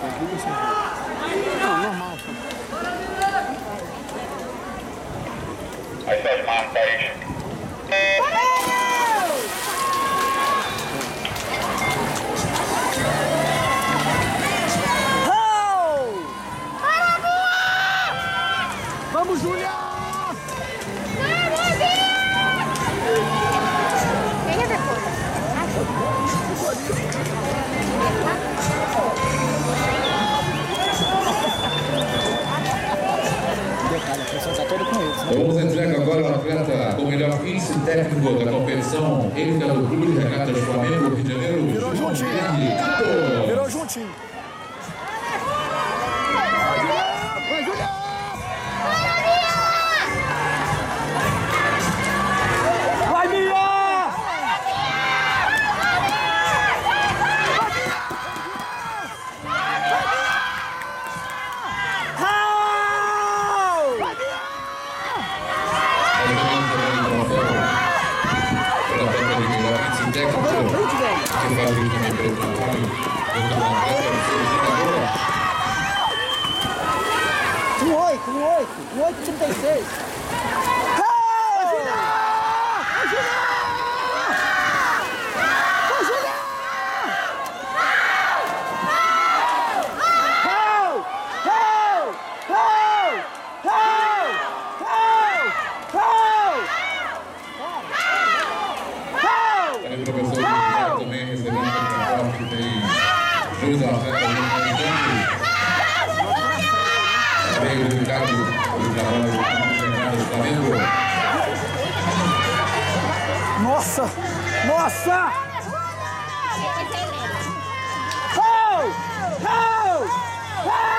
Não, normal. Essas marcas. Vamos, Julião! Melhor índice técnico da competição, ele é do Clube de Regatas Flamengo, Rio de Janeiro, Virou juntinho. Virou juntinho. Um oito, um oito, um oito, trinta e seis. Nossa! Nossa! Oh! Oh! Oh!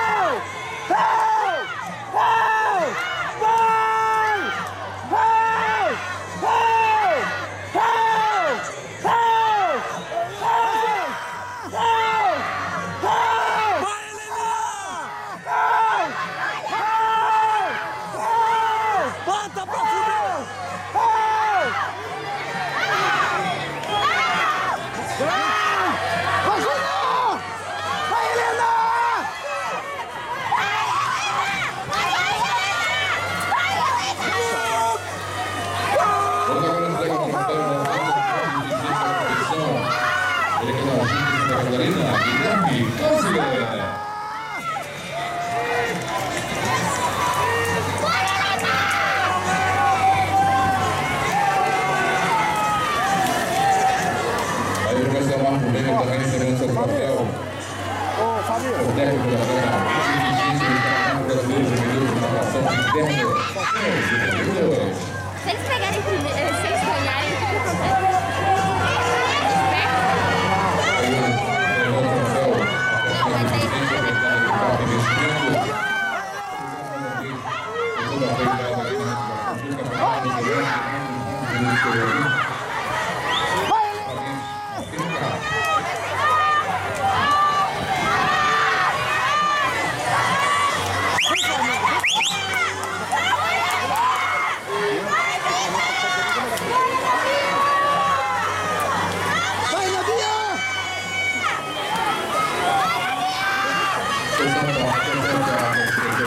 Catarina, Guilherme Câncer. também recebendo seu papel. Ô, Fabio. O técnico da Câmara, o brasileiro juvenil de natação interna. Se eles pegarem primeiro, eh, se eles ganharem, fica completo. Thank you. expressão da nossa presença,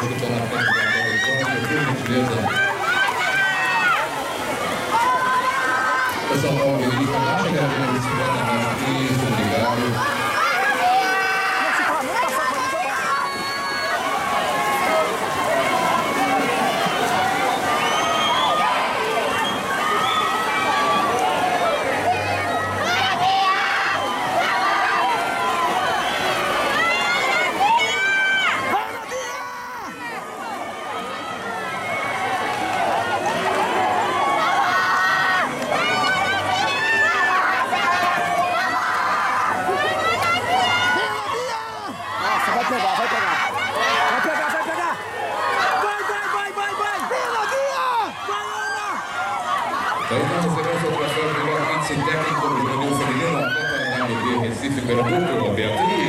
do Tomar Pedro da Horizonte, por gentileza. Pessoal, Paulo Henrique, acho que é a primeira vez que obrigado. Reinaldo Veloso.